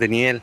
de nivel.